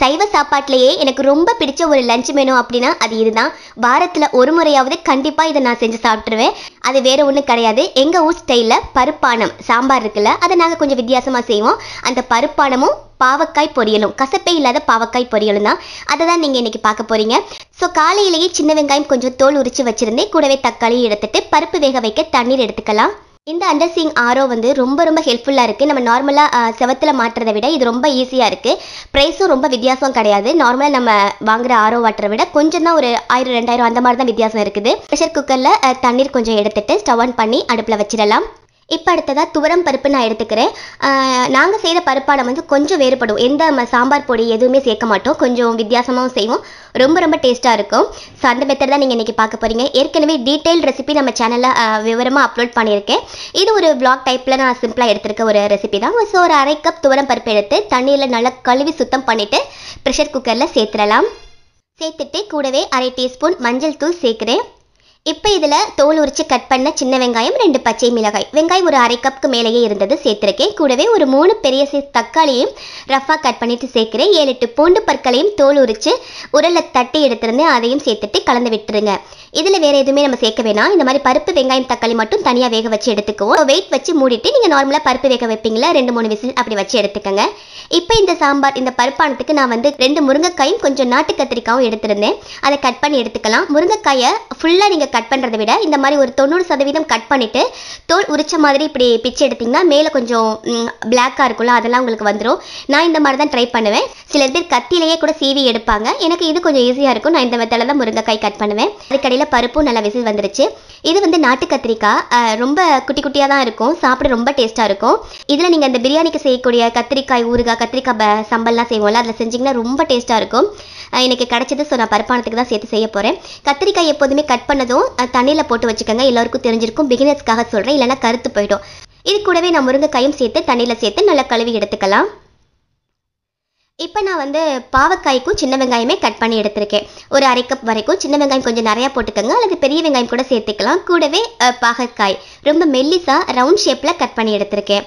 சைவ சாப்பாட்டிலேயே எனக்கு ரொம்ப பிடிச்ச ஒரு லஞ்ச் மெனு அப்படின்னா அது இதுதான். வாரத்தில் ஒரு முறையாவது கண்டிப்பாக இதை நான் செஞ்சு சாப்பிட்ருவேன் அது வேற ஒன்றும் கிடையாது. எங்கள் ஊர் ஸ்டைலில் பருப்பானம் சாம்பார் இருக்குல்ல அதை நாங்கள் கொஞ்சம் வித்தியாசமாக செய்வோம். அந்த பருப்பானமும் பாவக்காய் பொரியலும் கசப்பே இல்லாத பாவக்காய் பொரியலும் தான். அதை தான் நீங்கள் இன்னைக்கு பார்க்க போறீங்க. ஸோ காலையிலேயே சின்ன வெங்காயம் கொஞ்சம் தோல் உரிச்சு வச்சுருந்தேன். கூடவே தக்காளி எடுத்துட்டு பருப்பு வேக வைக்க தண்ணீர் எடுத்துக்கலாம். இந்த அண்டர்சிங் ஆரோ வந்து ரொம்ப ரொம்ப ஹெல்ப்ஃபுல்லாக இருக்குது நம்ம நார்மலாக செவத்தில் மாட்டுறதை விட இது ரொம்ப ஈஸியாக இருக்குது ப்ரைஸும் ரொம்ப வித்தியாசம் கிடையாது. நார்மலாக நம்ம வாங்குற ஆரோ வாட்டரை விட கொஞ்சம் தான் ஒரு ஆயிரம் ரெண்டாயிரம் அந்த மாதிரி தான் வித்தியாசம் இருக்குது. ப்ரெஷர் குக்கரில் தண்ணீர் கொஞ்சம் எடுத்துட்டு ஸ்டவ் ஆன் பண்ணி அடுப்பில் வச்சிடலாம். இப்போ அடுத்ததாக துவரம் பருப்பு நான் எடுத்துக்கிறேன். நாங்கள் செய்கிற பருப்பாடை வந்து கொஞ்சம் வேறுபடும். எந்த சாம்பார் பொடி எதுவுமே சேர்க்க மாட்டோம். கொஞ்சம் வித்தியாசமாகவும் செய்வோம். ரொம்ப ரொம்ப டேஸ்ட்டாக இருக்கும். ஸோ அந்த மெத்தட் தான் நீங்கள் இன்றைக்கி பார்க்க போகிறீங்க ஏற்கனவே டீட்டெயில் ரெசிபி நம்ம சேனலில் விவரமாக அப்லோட் பண்ணியிருக்கேன். இது ஒரு பிளாக் டைப்பில் நான் சிம்பிளாக எடுத்திருக்க ஒரு ரெசிபி தான். ஸோ ஒரு அரை கப் துவரம் பருப்பு எடுத்து தண்ணியில் நல்லா கழுவி சுத்தம் பண்ணிவிட்டு ப்ரெஷர் குக்கரில் சேர்த்துடலாம். சேர்த்துட்டு கூடவே அரை டீஸ்பூன் மஞ்சள் தூள் சேர்க்குறேன். இப்போ இதில் தோல் உரிச்சு கட் பண்ண சின்ன வெங்காயம் ரெண்டு பச்சை மிளகாய். வெங்காயம் ஒரு அரை கப்புக்கு மேலேயே இருந்தது சேர்த்துருக்கேன். கூடவே ஒரு மூணு பெரிய சைஸ் தக்காளியும் ரஃபாக கட் பண்ணிட்டு சேர்க்குறேன். ஏழு எட்டு பூண்டு பற்களையும் தோல் உரிச்சு உரலில் தட்டி எடுத்துருந்து அதையும் சேர்த்துட்டு கலந்து விட்டுருங்க. இதில் வேறு எதுவுமே நம்ம சேர்க்க வேணாம். இந்த மாதிரி பருப்பு வெங்காயம் தக்காளி மட்டும் தனியாக வேக வச்சு எடுத்துக்குவோம். வெயிட் வச்சு மூடிட்டு நீங்கள் நார்மலாக பருப்பு வேக வைப்பீங்களா? ரெண்டு மூணு விசில் அப்படி வச்சு எடுத்துக்கோங்க. இப்போ இந்த சாம்பார் இந்த பருப்பானத்துக்கு நான் வந்து ரெண்டு முருங்கைக்காயும் கொஞ்சம் நாட்டு கத்திரிக்காயும் எடுத்திருந்தேன். அதை கட் பண்ணி எடுத்துக்கலாம். முருங்கைக்காயை ஃபுல்லாக நீங்கள் கட் பண்ணுறதை விட இந்த மாதிரி ஒரு தொண்ணூறு சதவீதம் கட் பண்ணிவிட்டு தோல் உரிச்ச மாதிரி இப்படி பிச்சு எடுத்திங்கன்னா மேலே கொஞ்சம் பிளாக்காக இருக்கும்ல அதெல்லாம் உங்களுக்கு வந்துடும் நான் இந்த மாதிரி தான் ட்ரை பண்ணுவேன். சில பேர் கத்திலேயே கூட சீவி எடுப்பாங்க. எனக்கு இது கொஞ்சம் ஈஸியாக இருக்கும். நான் இந்த மெத்தடில் தான் முருங்கைக்காய் கட் பண்ணுவேன். அதுக்கடையில் பருப்பும் நல்லா விசில் வந்துருச்சு. இது வந்து நாட்டு கத்திரிக்காய். ரொம்ப குட்டி குட்டியாக தான் இருக்கும். சாப்பிட ரொம்ப டேஸ்ட்டாக இருக்கும். இதில் நீங்கள் இந்த பிரியாணிக்கு செய்யக்கூடிய கத்திரிக்காய் ஊறுகாய் கத்திரிக்காய் ப- சம்பல்லாம் செய்வோம்ல அதில் செஞ்சிங்கன்னா ரொம்ப டேஸ்ட்டாக இருக்கும். எனக்கு கிடைச்சது ஸோ நான் பருப்பானத்துக்கு தான் சேர்த்து செய்ய போகிறேன் கத்திரிக்காய் எப்போதுமே கட் பண்ணதும் தண்ணியில் போட்டு வச்சுக்கோங்க. எல்லாருக்கும் தெரிஞ்சிருக்கும். பிகினர்ஸ்க்காக சொல்கிறேன் இல்லைன்னா கருத்து போயிடும். இது கூடவே நான் முருங்கைக்காயும் சேர்த்து தண்ணியில் சேர்த்து நல்லா கழுவி எடுத்துக்கலாம். இப்போ நான் வந்து பாவக்காய்க்கும் சின்ன வெங்காயமே கட் பண்ணி எடுத்திருக்கேன். ஒரு அரை கப் வரைக்கும். சின்ன வெங்காயம் கொஞ்சம் நிறையா போட்டுக்கோங்க. அல்லது பெரிய வெங்காயம் கூட சேர்த்துக்கலாம். கூடவே பாகக்காய் பாகற்காய். ரொம்ப மெல்லிசா ரவுண்ட் ஷேப்பில் கட் பண்ணி எடுத்திருக்கேன்.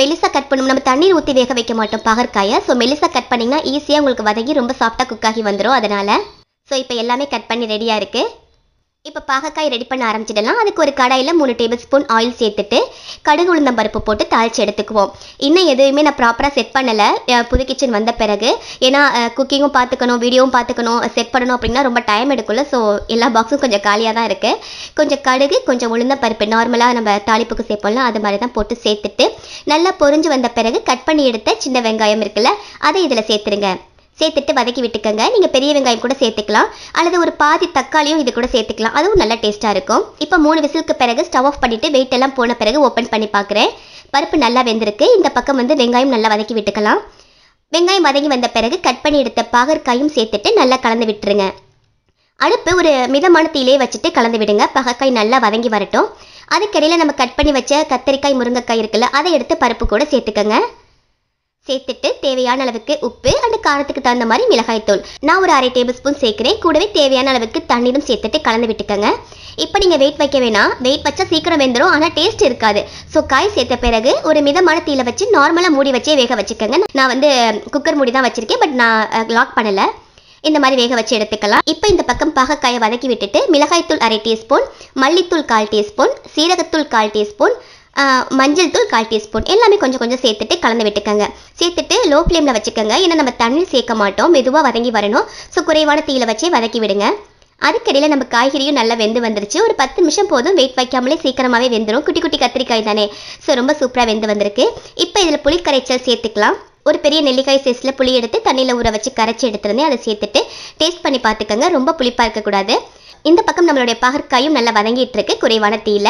மெலிசா கட் பண்ணும். நம்ம தண்ணீர் ஊற்றி வேக வைக்க மாட்டோம் பாகற்காயை. ஸோ மெலிசா கட் பண்ணிங்கன்னா ஈஸியாக உங்களுக்கு வதங்கி ரொம்ப சாஃப்டாக குக் ஆகி வந்துடும் அதனால் ஸோ இப்போ எல்லாமே கட் பண்ணி ரெடியாக இருக்குது இப்போ பாகக்காய் ரெடி பண்ண ஆரம்பிச்சிடலாம். அதுக்கு ஒரு கடாயில் மூணு டேபிள் ஸ்பூன் ஆயில் சேர்த்துட்டு கடுகு உளுந்தம் பருப்பு போட்டு தாளிச்சு எடுத்துக்குவோம். இன்னும் எதுவுமே நான் ப்ராப்பராக செட் பண்ணலை. புது கிச்சன் வந்த பிறகு. ஏன்னா குக்கிங்கும் பார்த்துக்கணும் வீடியோவும் பார்த்துக்கணும் செட் பண்ணணும் அப்படின்னா ரொம்ப டைம் எடுக்கும்ல. ஸோ எல்லா பாக்ஸும் கொஞ்சம் காலியாக தான் இருக்குது கொஞ்சம் கடுகு கொஞ்சம் உளுந்த பருப்பு நார்மலாக நம்ம தாளிப்புக்கு சேர்ப்போம்ல அது மாதிரி தான் போட்டு சேர்த்துட்டு நல்லா பொரிஞ்சு வந்த பிறகு கட் பண்ணி எடுத்த சின்ன வெங்காயம் இருக்குல்ல அதை இதில் சேர்த்துருங்க. சேர்த்துட்டு வதக்கி விட்டுக்கோங்க. நீங்கள் பெரிய வெங்காயம் கூட சேர்த்துக்கலாம். அல்லது ஒரு பாதி தக்காளியும் இது கூட சேர்த்துக்கலாம். அதுவும் நல்ல டேஸ்ட்டாக இருக்கும். இப்போ மூணு விசிலுக்கு பிறகு ஸ்டவ் ஆஃப் பண்ணிவிட்டு வெயிட் எல்லாம் போன பிறகு ஓப்பன் பண்ணி பார்க்குறேன் பருப்பு நல்லா வெந்திருக்கு. இந்த பக்கம் வந்து வெங்காயம் நல்லா வதக்கி விட்டுக்கலாம். வெங்காயம் வதங்கி வந்த பிறகு கட் பண்ணி எடுத்த பாகற்காயும் சேர்த்துட்டு நல்லா கலந்து விட்டுருங்க. அடுப்பு ஒரு மிதமான தீலே வச்சுட்டு கலந்து விடுங்க. பகக்காய் நல்லா வதங்கி வரட்டும். அதுக்கிடையில் நம்ம கட் பண்ணி வச்ச கத்தரிக்காய் முருங்கைக்காய் இருக்குல்ல அதை எடுத்து பருப்பு கூட சேர்த்துக்கோங்க. சேர்த்துட்டு தேவையான அளவுக்கு உப்பு அண்ட் காரத்துக்கு தகுந்த மாதிரி மிளகாய்த்தூள் நான் ஒரு அரை டேபிள் ஸ்பூன் சேர்க்குறேன். கூடவே தேவையான அளவுக்கு தண்ணீரும் சேர்த்துட்டு கலந்து விட்டுக்கோங்க. இப்போ நீங்கள் வெயிட் வைக்க வேணாம். வெயிட் வச்சா சீக்கிரம் வெந்துடும் ஆனால் டேஸ்ட் இருக்காது. ஸோ காய் சேர்த்த பிறகு ஒரு மிதமான தீயில வச்சு நார்மலாக மூடி வச்சே வேக வச்சுக்கோங்க. நான் வந்து குக்கர் மூடி தான் வச்சிருக்கேன். பட் நான் லாக் பண்ணலை. இந்த மாதிரி வேக வச்சு எடுத்துக்கலாம். இப்போ இந்த பக்கம் பாகக்காயை வதக்கி விட்டுட்டு மிளகாய்த்தூள் அரை டீஸ்பூன் மல்லித்தூள் கால் டீஸ்பூன் சீரகத்தூள் கால் டீஸ்பூன் மஞ்சள் தூள் கால் டீஸ்பூன். எல்லாமே கொஞ்சம் கொஞ்சம் சேர்த்துட்டு கலந்து விட்டுக்கோங்க. சேர்த்துட்டு லோ ஃப்ளேமில் வச்சுக்கோங்க. ஏன்னா நம்ம தண்ணி சேர்க்க மாட்டோம். மெதுவாக வதங்கி வரணும். ஸோ குறைவான தீயில வச்சே வதக்கி விடுங்க. அதுக்கிடையில் நம்ம காய்கறியும் நல்லா வெந்து வந்துருச்சு. ஒரு பத்து நிமிஷம் போதும். வெயிட் வைக்காமலே சீக்கிரமாகவே வெந்துடும் குட்டி குட்டி கத்திரிக்காய் தானே. ஸோ ரொம்ப சூப்பராக வெந்து வந்திருக்கு. இப்போ இதில் புளிக்கரைச்சல் சேர்த்துக்கலாம். ஒரு பெரிய நெல்லிக்காய் சைஸில் புளி எடுத்து தண்ணியில் ஊற வச்சு கரைச்சி எடுத்துருந்தேன். அதை சேர்த்துட்டு டேஸ்ட் பண்ணி பார்த்துக்கோங்க. ரொம்ப புளிப்பாக இருக்கக்கூடாது. இந்த பக்கம் நம்மளுடைய பகற்காயும் நல்லா வதங்கிட்டு இருக்கு. குறைவான தீயில.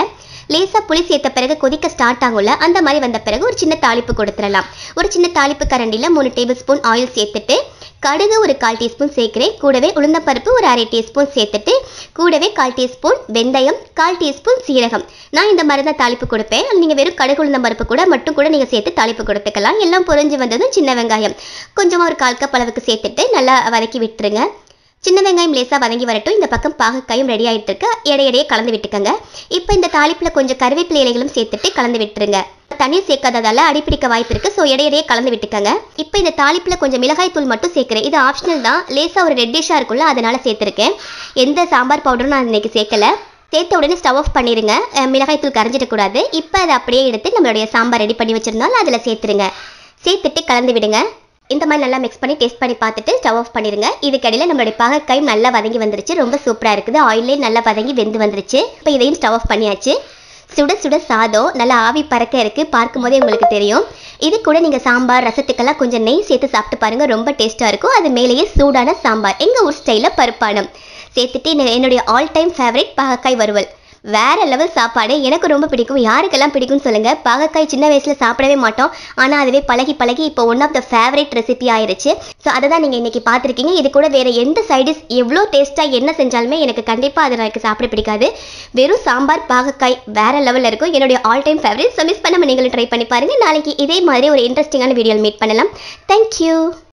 லேசாக புளி சேர்த்த பிறகு கொதிக்க ஸ்டார்ட் ஆகும்ல அந்த மாதிரி வந்த பிறகு ஒரு சின்ன தாளிப்பு கொடுத்துடலாம். ஒரு சின்ன தாளிப்பு கரண்டியில் மூணு டேபிள் ஸ்பூன் ஆயில் சேர்த்துட்டு கடுகு ஒரு கால் டீஸ்பூன் சேர்க்கிறேன். கூடவே உளுந்தப்பருப்பு ஒரு அரை டீஸ்பூன் சேர்த்துட்டு கூடவே கால் டீஸ்பூன் வெந்தயம் கால் டீஸ்பூன் சீரகம். நான் இந்த மாதிரி தான் தாளிப்பு கொடுப்பேன். நீங்கள் வெறும் கடுகு உளுந்தம்பருப்பு கூட மட்டும் கூட நீங்கள் சேர்த்து தாளிப்பு கொடுத்துக்கலாம். எல்லாம் பொறிஞ்சு வந்ததும் சின்ன வெங்காயம். கொஞ்சமாக ஒரு கால் கப் அளவுக்கு சேர்த்துட்டு நல்லா வதக்கி விட்டுருங்க. சின்ன வெங்காயம் லேசாக வதங்கி வரட்டும். இந்த பக்கம் பாகக்காயும் ரெடி ஆகிட்டு இருக்கு. இடையிடையே கலந்து விட்டுக்கங்க. இப்போ இந்த தாளிப்பில் கொஞ்சம் கருவேப்பிலை இலைகளும் சேர்த்துட்டு கலந்து விட்டுருங்க. தண்ணீர் சேர்க்காததால அடிப்பிடிக்க வாய்ப்பு இருக்கு. ஸோ இடையிடையே கலந்து விட்டுக்கங்க. இப்போ இந்த தாளிப்பில் கொஞ்சம் மிளகாய் தூள் மட்டும் சேர்க்குறேன். இது ஆப்ஷனல் தான். லேசாக ஒரு ரெட்டிஷாக இருக்கும்ல அதனால சேர்த்துருக்கேன். எந்த சாம்பார் பவுடரும் நான் இன்னைக்கு சேர்க்கல. சேர்த்த உடனே ஸ்டவ் ஆஃப் பண்ணிடுங்க அஹ் மிளகாய் தூள் கரைஞ்சிடக்கூடாது இப்போ அதை அப்படியே எடுத்து நம்மளுடைய சாம்பார் ரெடி பண்ணி வச்சிருந்தாலும் அதில் சேர்த்துருங்க. சேர்த்துட்டு கலந்து விடுங்க. இந்த மாதிரி நல்லா மிக்ஸ் பண்ணி டேஸ்ட் பண்ணி பார்த்துட்டு ஸ்டவ் ஆஃப் பண்ணிடுங்க இதுக்கடையில் நம்மளுடைய பாகக்காயும் நல்லா வதங்கி வந்துருச்சு. ரொம்ப சூப்பராக இருக்குது. ஆயிலே நல்லா வதங்கி வெந்து வந்துருச்சு. இப்போ இதையும் ஸ்டவ் ஆஃப் பண்ணியாச்சு. சுட சுட சாதம் நல்லா ஆவி பறக்க இருக்கு. பார்க்கும்போதே உங்களுக்கு தெரியும். இது கூட நீங்கள் சாம்பார் ரசத்துக்கெல்லாம் கொஞ்சம் நெய் சேர்த்து சாப்பிட்டு பாருங்க. ரொம்ப டேஸ்ட்டாக இருக்கும். அது மேலேயே சூடான சாம்பார். எங்கள் ஊர் ஸ்டைலில் பருப்பானம் சேர்த்துட்டு என்னுடைய ஆல் டைம் ஃபேவரட் பாகக்காய் வறுவல். வேற லெவல் சாப்பாடு எனக்கு ரொம்ப பிடிக்கும். யாருக்கெல்லாம் பிடிக்கும்னு சொல்லுங்க. பாகக்காய் சின்ன வயசுல சாப்பிடவே மாட்டோம். ஆனா அதுவே பழகி பழகி இப்போ one of the favourite recipe ஆயிருச்சு. ஸோ அதை தான் நீங்க இன்னைக்கு பார்த்துருக்கீங்க. இது கூட வேற எந்த சைடிஸ் எவ்வளோ டேஸ்டா என்ன செஞ்சாலுமே எனக்கு கண்டிப்பா அதை எனக்கு சாப்பிட பிடிக்காது. வெறும் சாம்பார் பாகக்காய் வேற லெவல்ல இருக்கும். என்னுடைய all time favourite so miss பண்ணாம நீங்களும் ட்ரை பண்ணி பாருங்க. நாளைக்கு இதே மாதிரி ஒரு இன்ட்ரெஸ்டிங்கான வீடியோ மீட் பண்ணலாம். தேங்க்யூ